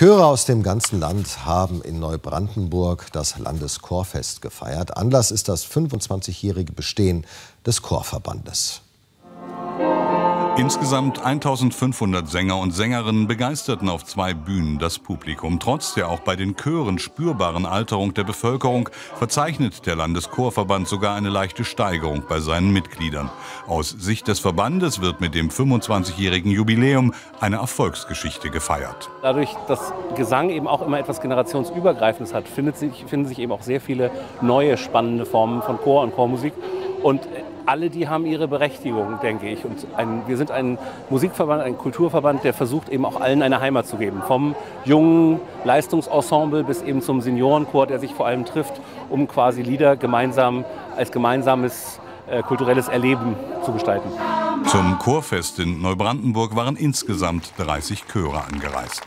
Chöre aus dem ganzen Land haben in Neubrandenburg das Landeschorfest gefeiert. Anlass ist das 25-jährige Bestehen des Chorverbandes. Insgesamt 1500 Sänger und Sängerinnen begeisterten auf zwei Bühnen das Publikum. Trotz der auch bei den Chören spürbaren Alterung der Bevölkerung verzeichnet der Landeschorverband sogar eine leichte Steigerung bei seinen Mitgliedern. Aus Sicht des Verbandes wird mit dem 25-jährigen Jubiläum eine Erfolgsgeschichte gefeiert. Dadurch, dass Gesang eben auch immer etwas generationsübergreifendes hat, finden sich eben auch sehr viele neue spannende Formen von Chor und Chormusik. Und alle, die haben ihre Berechtigung, denke ich. Und ein, wir sind ein Musikverband, ein Kulturverband, der versucht eben auch allen eine Heimat zu geben. Vom jungen Leistungsensemble bis eben zum Seniorenchor, der sich vor allem trifft, um quasi Lieder gemeinsam als gemeinsames äh, kulturelles Erleben zu gestalten. Zum Chorfest in Neubrandenburg waren insgesamt 30 Chöre angereist.